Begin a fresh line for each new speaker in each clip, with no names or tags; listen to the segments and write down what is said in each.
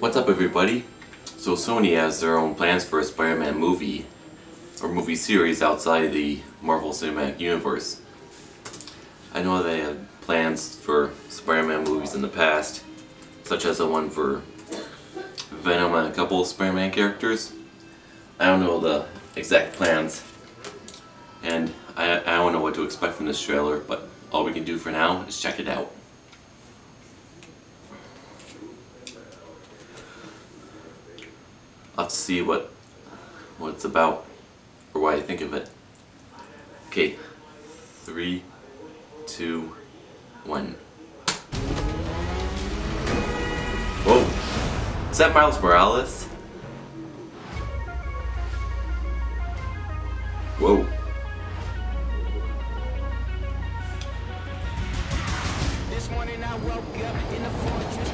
What's up everybody? So Sony has their own plans for a Spider-Man movie, or movie series outside the Marvel Cinematic Universe. I know they had plans for Spider-Man movies in the past, such as the one for Venom and a couple of Spider-Man characters. I don't know the exact plans, and I, I don't know what to expect from this trailer, but all we can do for now is check it out. Let's see what what it's about or why I think of it. Okay, three, two, one. Whoa! Is that Miles Morales? Whoa.
This morning I woke up in a fortress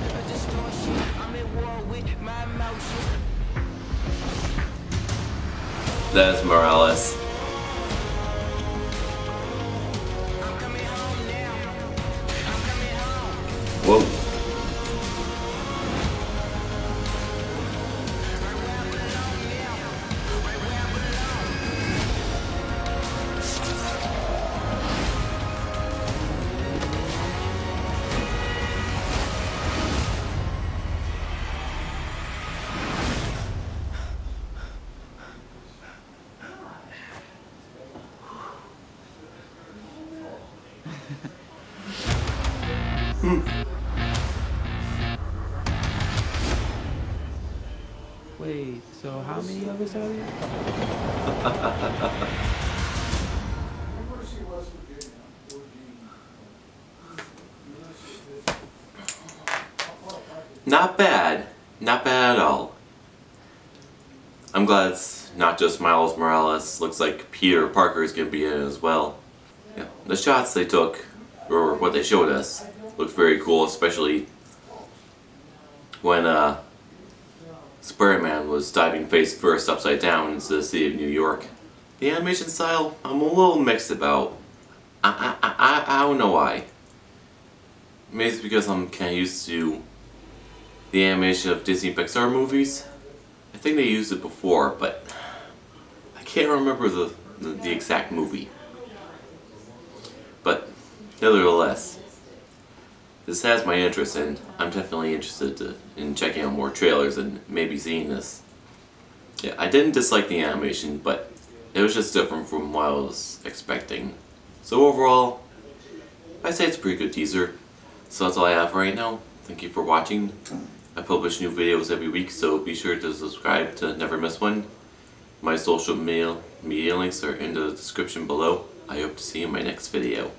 That's Morales.
Wait, so how many of us are there?
Not bad. Not bad at all. I'm glad it's not just Miles Morales. Looks like Peter Parker is going to be in as well. Yeah. The shots they took, or what they showed us, looked very cool, especially when uh, Spider-Man was diving face first upside down into the city of New York. The animation style, I'm a little mixed about. I, I, I, I don't know why. Maybe it's because I'm kind of used to the animation of Disney Pixar movies. I think they used it before, but I can't remember the, the, the exact movie. But nevertheless, this has my interest and I'm definitely interested to, in checking out more trailers and maybe seeing this. Yeah, I didn't dislike the animation, but it was just different from what I was expecting. So overall, I'd say it's a pretty good teaser. So that's all I have right now. Thank you for watching. I publish new videos every week, so be sure to subscribe to never miss one. My social media, media links are in the description below. I hope to see you in my next video.